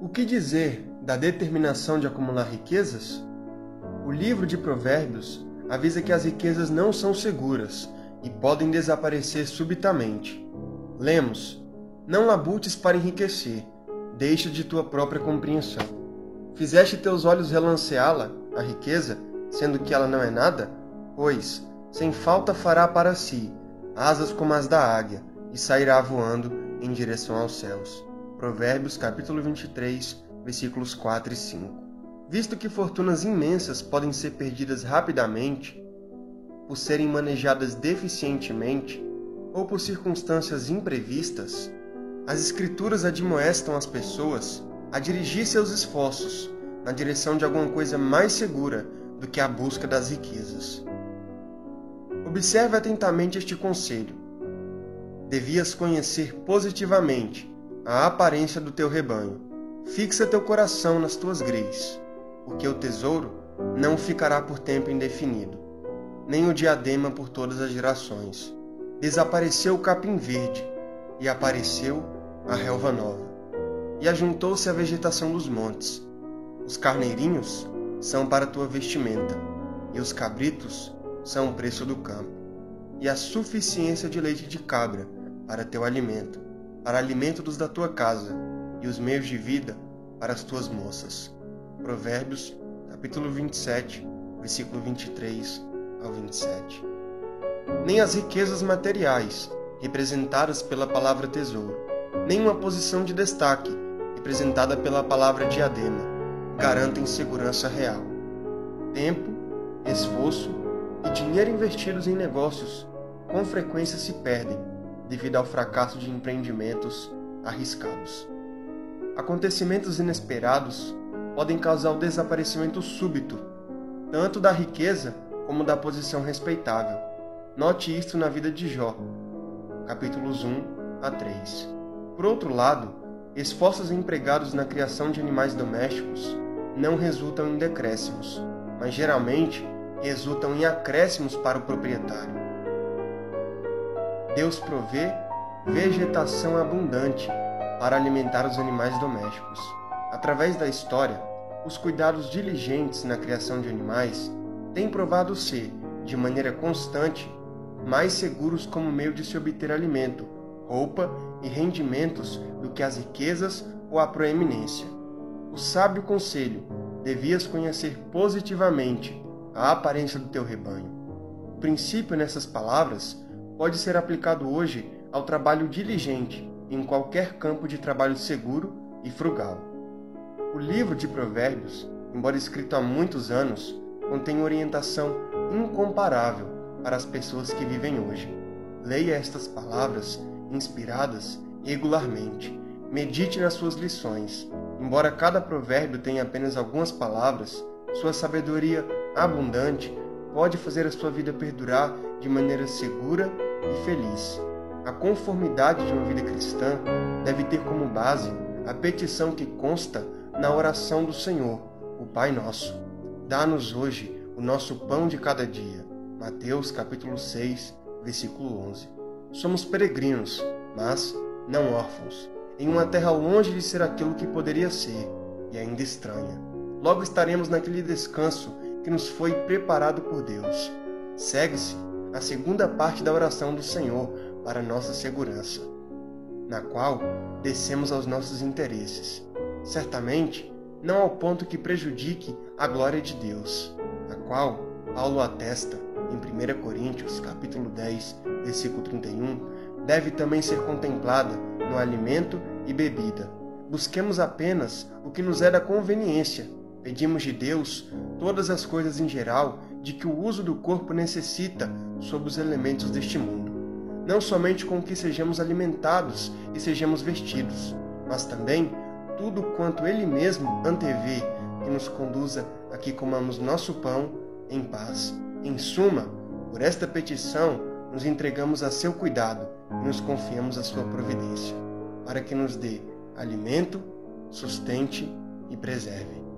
O que dizer da determinação de acumular riquezas? O livro de Provérbios avisa que as riquezas não são seguras e podem desaparecer subitamente. Lemos: Não labutes para enriquecer, deixa de tua própria compreensão. Fizeste teus olhos relanceá-la, a riqueza, sendo que ela não é nada? Pois, sem falta fará para si asas como as da águia, e sairá voando em direção aos céus. Provérbios capítulo 23, versículos 4 e 5. Visto que fortunas imensas podem ser perdidas rapidamente, por serem manejadas deficientemente ou por circunstâncias imprevistas, as Escrituras admoestam as pessoas a dirigir seus esforços na direção de alguma coisa mais segura do que a busca das riquezas. Observe atentamente este conselho. Devias conhecer positivamente a aparência do teu rebanho. Fixa teu coração nas tuas greis, porque o tesouro não ficará por tempo indefinido, nem o diadema por todas as gerações. Desapareceu o capim verde, e apareceu a relva nova, e ajuntou-se a vegetação dos montes. Os carneirinhos são para tua vestimenta, e os cabritos são o preço do campo, e a suficiência de leite de cabra para teu alimento para alimento dos da tua casa, e os meios de vida para as tuas moças. Provérbios, capítulo 27, versículo 23 ao 27. Nem as riquezas materiais, representadas pela palavra tesouro, nem uma posição de destaque, representada pela palavra diadema, garantem segurança real. Tempo, esforço e dinheiro investidos em negócios com frequência se perdem devido ao fracasso de empreendimentos arriscados. Acontecimentos inesperados podem causar o desaparecimento súbito, tanto da riqueza como da posição respeitável. Note isto na vida de Jó, capítulos 1 a 3. Por outro lado, esforços empregados na criação de animais domésticos não resultam em decréscimos, mas geralmente resultam em acréscimos para o proprietário. Deus provê vegetação abundante para alimentar os animais domésticos. Através da história, os cuidados diligentes na criação de animais têm provado ser, de maneira constante, mais seguros como meio de se obter alimento, roupa e rendimentos do que as riquezas ou a proeminência. O sábio conselho: devias conhecer positivamente a aparência do teu rebanho. O princípio nessas palavras pode ser aplicado hoje ao trabalho diligente em qualquer campo de trabalho seguro e frugal. O livro de Provérbios, embora escrito há muitos anos, contém orientação incomparável para as pessoas que vivem hoje. Leia estas palavras inspiradas regularmente. Medite nas suas lições. Embora cada provérbio tenha apenas algumas palavras, sua sabedoria abundante pode fazer a sua vida perdurar de maneira segura e feliz. A conformidade de uma vida cristã deve ter como base a petição que consta na oração do Senhor, o Pai Nosso. Dá-nos hoje o nosso pão de cada dia. Mateus capítulo 6, versículo 11. Somos peregrinos, mas não órfãos, em uma terra longe de ser aquilo que poderia ser e ainda estranha. Logo estaremos naquele descanso que nos foi preparado por Deus. Segue-se a segunda parte da oração do Senhor para nossa segurança, na qual descemos aos nossos interesses, certamente não ao ponto que prejudique a glória de Deus, a qual Paulo atesta em 1 Coríntios capítulo 10, versículo 31, deve também ser contemplada no alimento e bebida. Busquemos apenas o que nos é da conveniência. Pedimos de Deus todas as coisas em geral de que o uso do corpo necessita sob os elementos deste mundo, não somente com que sejamos alimentados e sejamos vestidos, mas também tudo quanto Ele mesmo antevê que nos conduza a que comamos nosso pão em paz. Em suma, por esta petição, nos entregamos a seu cuidado e nos confiamos à sua providência, para que nos dê alimento, sustente e preserve.